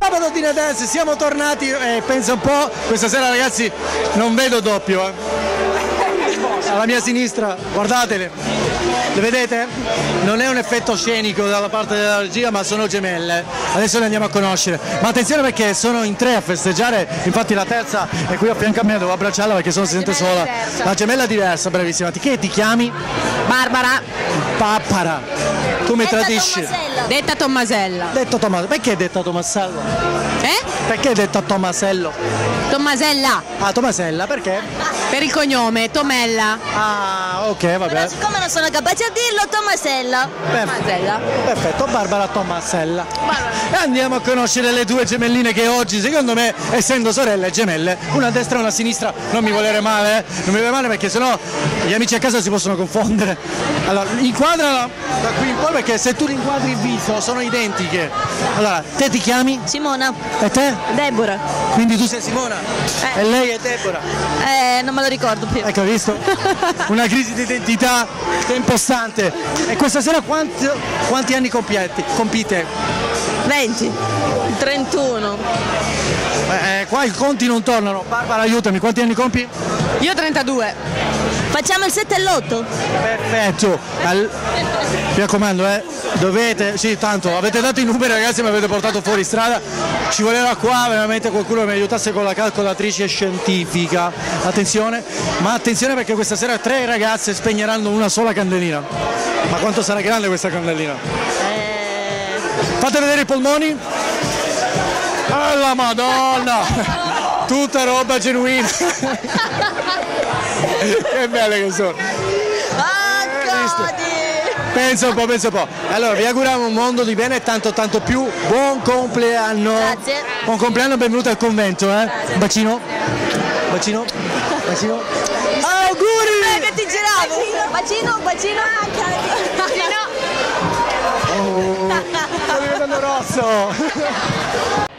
Sabato di Dance, siamo tornati e pensa un po', questa sera ragazzi non vedo doppio. eh. Alla mia sinistra, guardatele, le vedete? Non è un effetto scenico dalla parte della regia ma sono gemelle, adesso le andiamo a conoscere. Ma attenzione perché sono in tre a festeggiare, infatti la terza è qui a fianco a me, devo abbracciarla perché se no si sente sola. diversa. La gemella diversa, bravissima. Che ti chiami? Barbara, Pappara. Tu mi tradisci. detta Tommasella. Detto Tommaso, perché detta Tommasello? Eh? Perché detta Tommasello? Tommasella, Ah, Tommasella, perché? per il cognome, Tomella. Ah, ok, vabbè. siccome non sono capace a dirlo, Tommasella. Perf- Tommasella. Perfetto, Barbara Tommasella. E andiamo a conoscere le due gemelline che oggi, secondo me, essendo sorelle gemelle, una a destra e una a sinistra, non mi volere male, eh? Non mi volere male perché sennò gli amici a casa si possono confondere. Allora, inquadrala da qui in poi perché se tu inquadri il viso sono identiche. Allora, te ti chiami? Simona. E te? Deborah. Quindi tu sei Simona? Eh. E lei è Deborah? Eh, non me lo ricordo più. Ecco, visto? Una crisi di identità tempestante. E questa sera quanti, quanti anni compiete? compite? 20. 31. Eh, qua i conti non tornano. Barbara, aiutami, quanti anni compi? Io 32. Facciamo il 7 e l'8. Perfetto. Al- Mi raccomando, eh, dovete, sì, tanto, avete dato i numeri ragazzi, mi avete portato fuori strada. Ci voleva qua veramente qualcuno che mi aiutasse con la calcolatrice scientifica. Attenzione, ma attenzione perché questa sera tre ragazze spegneranno una sola candelina. Ma quanto sarà grande questa candelina? Eh, Fate vedere i polmoni. Ah, la madonna! Tutta roba genuina. che belle che sono. ah. Pensa un po', pensa un po'. Allora, vi auguriamo un mondo di bene e tanto tanto più. Buon compleanno. Grazie. Buon compleanno, benvenuto al convento, eh. Un bacino. Bacino. Bacino. Auguri! Eh, che ti giravo. Bacino, bacino. Bacino. Sto diventando rosso.